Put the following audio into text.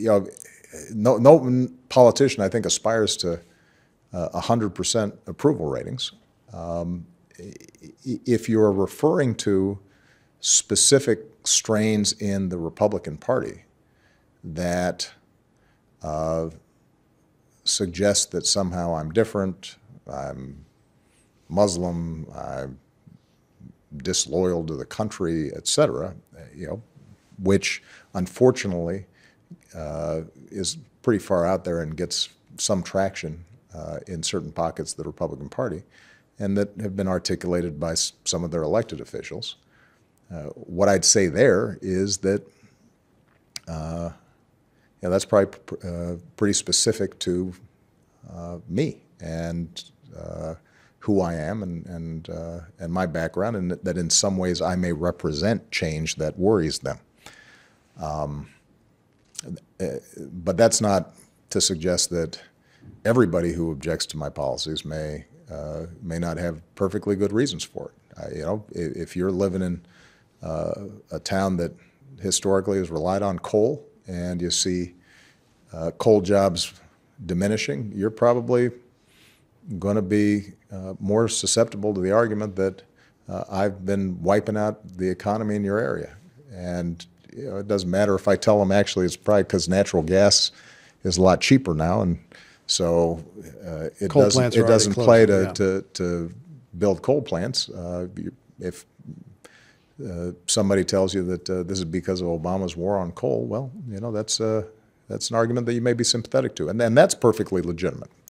you know, no, no politician, I think, aspires to uh, 100% approval ratings. Um, If you're referring to specific strains in the Republican Party that uh, suggest that somehow I'm different, I'm Muslim, I'm disloyal to the country, et cetera, uh, you know, which unfortunately uh, is pretty far out there and gets some traction uh, in certain pockets of the Republican Party, and that have been articulated by some of their elected officials. Uh, what I'd say there is that uh, that's probably pr- uh, pretty specific to uh, me and uh, who I am and and uh, and my background, and that in some ways I may represent change that worries them. Um, but that's not to suggest that everybody who objects to my policies may uh, may not have perfectly good reasons for it. I, you know, i- if you're living in uh, a town that historically has relied on coal, and you see uh, coal jobs diminishing, you're probably going to be uh, more susceptible to the argument that uh, I've been wiping out the economy in your area. And you know, it doesn't matter if I tell them actually it's probably because natural gas is a lot cheaper now, and so uh, it Coal doesn't it doesn't play to, yeah. to to build coal plants. Uh, if uh, somebody tells you that uh, this is because of Obama's war on coal, well, you know that's uh, that's an argument that you may be sympathetic to, and and that's perfectly legitimate.